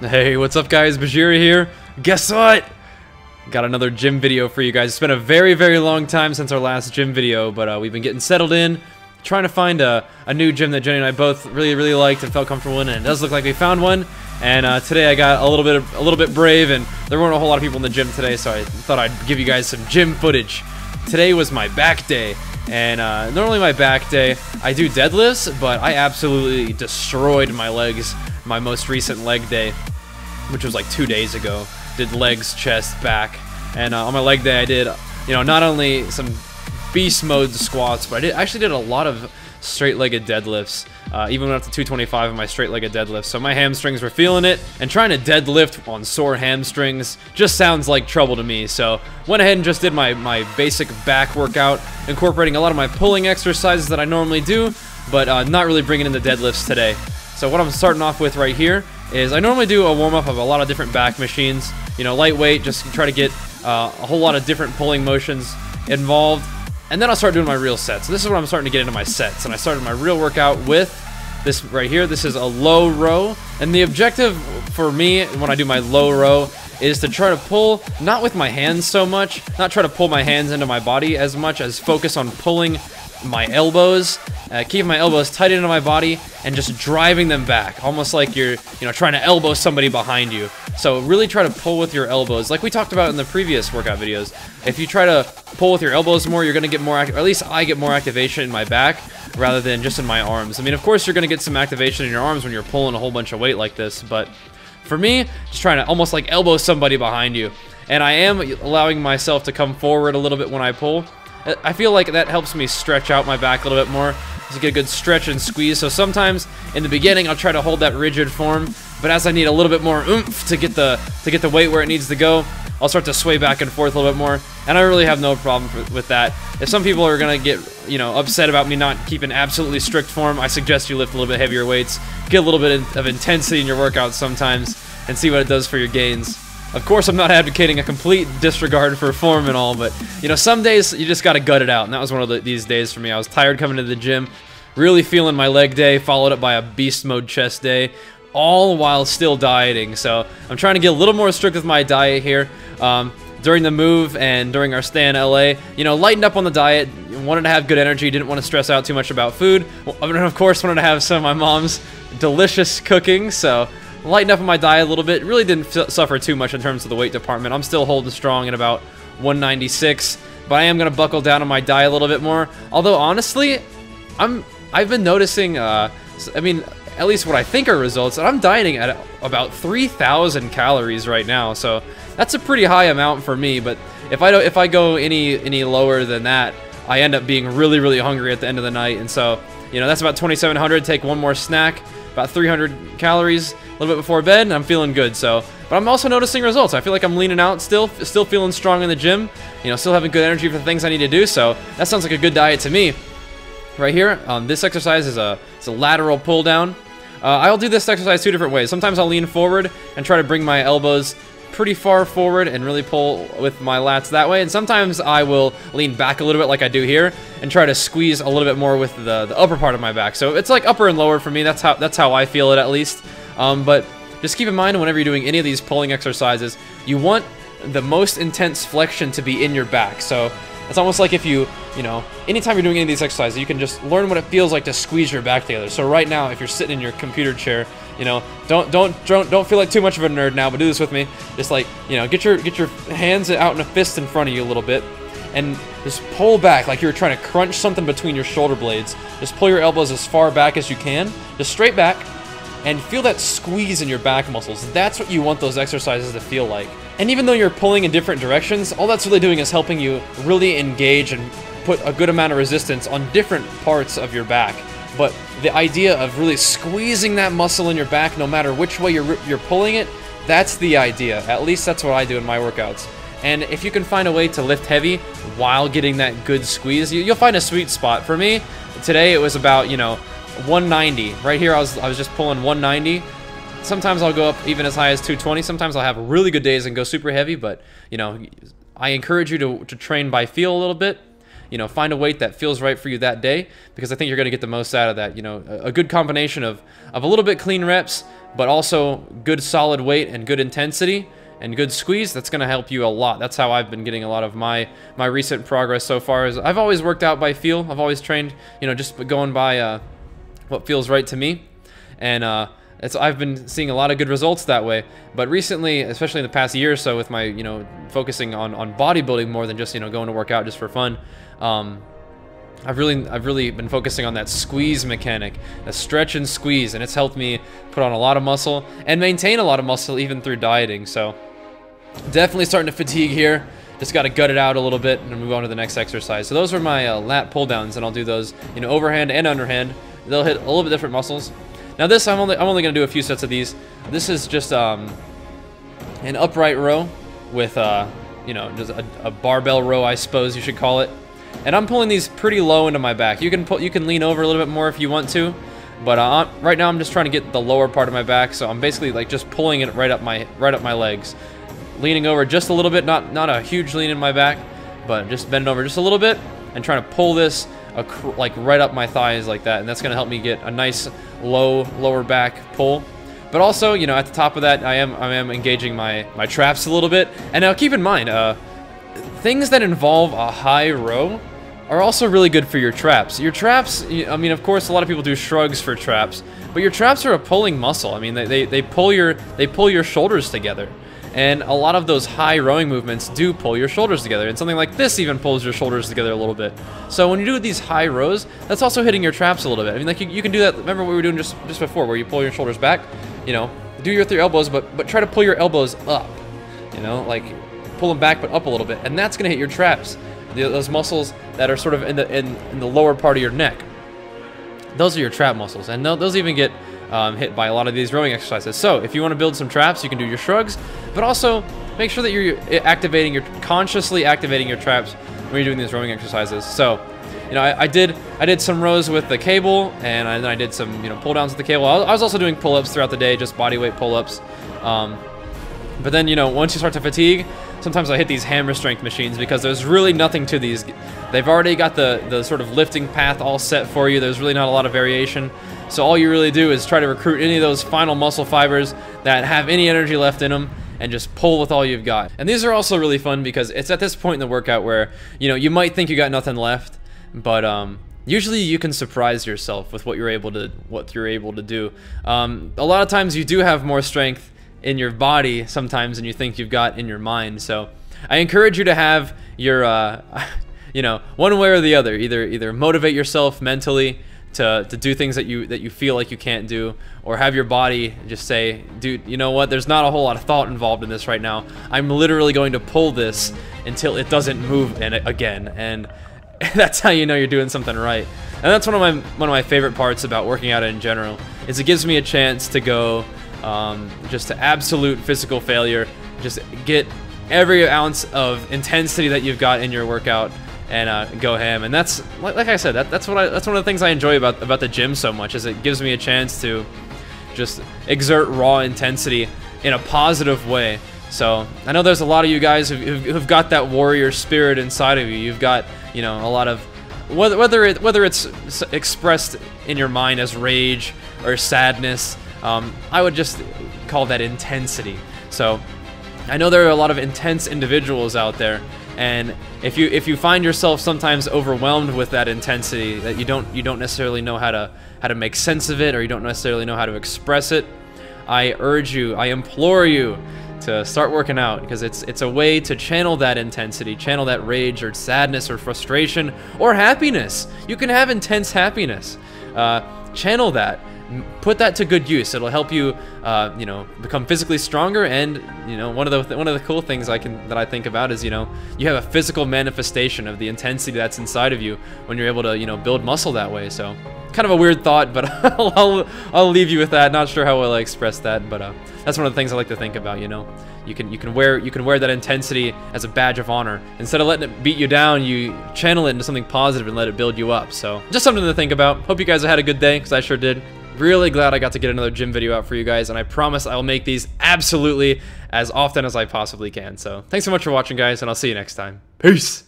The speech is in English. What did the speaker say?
Hey, what's up guys? Bajheera here. Guess what? Got another gym video for you guys. It's been a very, very long time since our last gym video, but uh, we've been getting settled in, trying to find a, a new gym that Jenny and I both really, really liked and felt comfortable in, and it does look like we found one. And uh, today I got a little bit, of, a little bit brave, and there weren't a whole lot of people in the gym today, so I thought I'd give you guys some gym footage. Today was my back day, and uh, normally my back day, I do deadlifts, but I absolutely destroyed my legs my most recent leg day, which was like two days ago. Did legs, chest, back, and uh, on my leg day I did, you know, not only some beast mode squats, but I did actually did a lot of straight-legged deadlifts. Uh, even went up to 225 in my straight-legged deadlift. So my hamstrings were feeling it, and trying to deadlift on sore hamstrings just sounds like trouble to me. So went ahead and just did my, my basic back workout, incorporating a lot of my pulling exercises that I normally do, but uh, not really bringing in the deadlifts today. So what I'm starting off with right here is I normally do a warm-up of a lot of different back machines. You know, lightweight, just try to get uh, a whole lot of different pulling motions involved. And then I'll start doing my real sets. So this is when I'm starting to get into my sets. And I started my real workout with this right here. This is a low row. And the objective for me when I do my low row is to try to pull, not with my hands so much, not try to pull my hands into my body as much as focus on pulling my elbows, uh, keeping my elbows tight into my body, and just driving them back, almost like you're, you know, trying to elbow somebody behind you. So really try to pull with your elbows, like we talked about in the previous workout videos. If you try to pull with your elbows more, you're gonna get more, or at least I get more activation in my back rather than just in my arms. I mean, of course, you're gonna get some activation in your arms when you're pulling a whole bunch of weight like this, but for me, just trying to almost like elbow somebody behind you. And I am allowing myself to come forward a little bit when I pull. I feel like that helps me stretch out my back a little bit more to get a good stretch and squeeze. So sometimes in the beginning I'll try to hold that rigid form, but as I need a little bit more oomph to get the to get the weight where it needs to go, I'll start to sway back and forth a little bit more, and I really have no problem for, with that. If some people are gonna get you know upset about me not keeping absolutely strict form, I suggest you lift a little bit heavier weights, get a little bit of intensity in your workouts sometimes, and see what it does for your gains. Of course, I'm not advocating a complete disregard for form and all, but, you know, some days you just got to gut it out, and that was one of the, these days for me. I was tired coming to the gym, really feeling my leg day, followed up by a beast mode chest day, all while still dieting. So I'm trying to get a little more strict with my diet here. Um, during the move and during our stay in LA, you know, lightened up on the diet, wanted to have good energy, didn't want to stress out too much about food. And of course, wanted to have some of my mom's delicious cooking, so lightened up on my diet a little bit. Really didn't suffer too much in terms of the weight department. I'm still holding strong at about 196, but I am going to buckle down on my diet a little bit more. Although, honestly, I'm, I've been noticing, uh, I mean, at least what I think are results, and I'm dieting at about 3,000 calories right now, so that's a pretty high amount for me, but if I don't, if I go any, any lower than that, I end up being really, really hungry at the end of the night, and so, you know, that's about 2,700, take one more snack, about 300 calories, a little bit before bed, and I'm feeling good. So, but I'm also noticing results. I feel like I'm leaning out still, still feeling strong in the gym. You know, still having good energy for the things I need to do. So that sounds like a good diet to me. Right here, um, this exercise is a it's a lateral pull down. Uh, I'll do this exercise two different ways. Sometimes I'll lean forward and try to bring my elbows pretty far forward and really pull with my lats that way. And sometimes I will lean back a little bit like I do here and try to squeeze a little bit more with the, the upper part of my back. So it's like upper and lower for me. That's how that's how I feel it at least. Um, but just keep in mind whenever you're doing any of these pulling exercises, you want the most intense flexion to be in your back. So it's almost like if you, you know, anytime you're doing any of these exercises, you can just learn what it feels like to squeeze your back together. So right now, if you're sitting in your computer chair, you know, don't don't don't don't feel like too much of a nerd now, but do this with me. Just like, you know, get your get your hands out in a fist in front of you a little bit and just pull back like you're trying to crunch something between your shoulder blades. Just pull your elbows as far back as you can, just straight back, and feel that squeeze in your back muscles. That's what you want those exercises to feel like. And even though you're pulling in different directions, all that's really doing is helping you really engage and put a good amount of resistance on different parts of your back. But the idea of really squeezing that muscle in your back, no matter which way you're, you're pulling it, that's the idea. At least that's what I do in my workouts. And if you can find a way to lift heavy while getting that good squeeze, you, will find a sweet spot. For me, today it was about, you know, 190. Right here I was, I was just pulling 190. Sometimes I'll go up even as high as 220. Sometimes I'll have really good days and go super heavy, but, you know, I encourage you to, to train by feel a little bit you know, find a weight that feels right for you that day because I think you're going to get the most out of that. You know, a, a good combination of, of a little bit clean reps, but also good solid weight and good intensity and good squeeze, that's going to help you a lot. That's how I've been getting a lot of my my recent progress so far. Is I've always worked out by feel. I've always trained, you know, just going by uh, what feels right to me, and uh, it's I've been seeing a lot of good results that way. But recently, especially in the past year or so, with my you know focusing on on bodybuilding more than just you know going to work out just for fun. Um, I've really, I've really been focusing on that squeeze mechanic, the stretch and squeeze, and it's helped me put on a lot of muscle and maintain a lot of muscle even through dieting. So Definitely starting to fatigue here. Just got to gut it out a little bit and move on to the next exercise. So those are my uh, lat pull downs, and I'll do those, you know, overhand and underhand. They'll hit a little bit different muscles. Now this, I'm only, I'm only gonna do a few sets of these. This is just um, an upright row with, uh, you know, just a, a barbell row, I suppose you should call it. And I'm pulling these pretty low into my back. You can pull, you can lean over a little bit more if you want to, but uh, right now I'm just trying to get the lower part of my back, so I'm basically like just pulling it right up my right up my legs leaning over just a little bit, not, not a huge lean in my back, but just bending over just a little bit and trying to pull this like right up my thighs like that. And that's going to help me get a nice low lower back pull. But also, you know, at the top of that, I am I am engaging my, my traps a little bit. And now keep in mind, uh, things that involve a high row are also really good for your traps. Your traps, I mean, of course, a lot of people do shrugs for traps, but your traps are a pulling muscle. I mean, they, they, they pull your they pull your shoulders together. And a lot of those high rowing movements do pull your shoulders together. And something like this even pulls your shoulders together a little bit. So when you do these high rows, that's also hitting your traps a little bit. I mean, like you, you can do that. Remember what we were doing just, just before where you pull your shoulders back, you know, do your three elbows, but, but try to pull your elbows up, you know, like pull them back, but up a little bit. And that's going to hit your traps. The, those muscles that are sort of in the, in, in the lower part of your neck. Those are your trap muscles. And those even get um, hit by a lot of these rowing exercises. So if you want to build some traps, you can do your shrugs, but also make sure that you're activating your consciously activating your traps when you're doing these rowing exercises. So, you know, I, I did I did some rows with the cable, and I, then I did some you know pull downs with the cable. I was also doing pull ups throughout the day, just body weight pull ups. Um, but then you know once you start to fatigue, sometimes I hit these hammer strength machines because there's really nothing to these. They've already got the the sort of lifting path all set for you. There's really not a lot of variation. So all you really do is try to recruit any of those final muscle fibers that have any energy left in them and just pull with all you've got. And these are also really fun because it's at this point in the workout where, you know, you might think you got nothing left, but um, usually you can surprise yourself with what you're able to what you're able to do. Um, a lot of times you do have more strength in your body sometimes than you think you've got in your mind. So I encourage you to have your, uh, you know, one way or the other. Either either motivate yourself mentally to, to do things that you that you feel like you can't do or have your body just say dude you know what? There's not a whole lot of thought involved in this right now. I'm literally going to pull this until it doesn't move and again. And that's how you know you're doing something right. And that's one of my one of my favorite parts about working out in general is it gives me a chance to go um, just to absolute physical failure. Just get every ounce of intensity that you've got in your workout and uh, go ham. And that's like, like I said, that, that's what I, that's one of the things I enjoy about about the gym so much is it gives me a chance to just exert raw intensity in a positive way. So I know there's a lot of you guys who've, who've got that warrior spirit inside of you. You've got you know a lot of whether whether it whether it's expressed in your mind as rage or sadness. Um, I would just call that intensity. So I know there are a lot of intense individuals out there and if you if you find yourself sometimes overwhelmed with that intensity that you don't you don't necessarily know how to how to make sense of it or you don't necessarily know how to express it i urge you i implore you to start working out because it's it's a way to channel that intensity channel that rage or sadness or frustration or happiness. You can have intense happiness. Uh, channel that put that to good use. It'll help you, uh, you know, become physically stronger. And you know, one of the one of the cool things I can that I think about is you know, you have a physical manifestation of the intensity that's inside of you when you're able to you know build muscle that way. So kind of a weird thought, but I'll, I'll, I'll leave you with that. Not sure how well I express that, but uh, that's one of the things I like to think about. You know, you can you can wear you can wear that intensity as a badge of honor. Instead of letting it beat you down, you channel it into something positive and let it build you up. So just something to think about. Hope you guys had a good day, because I sure did. Really glad I got to get another gym video out for you guys, and I promise I'll make these absolutely as often as I possibly can. So thanks so much for watching, guys, and I'll see you next time. Peace!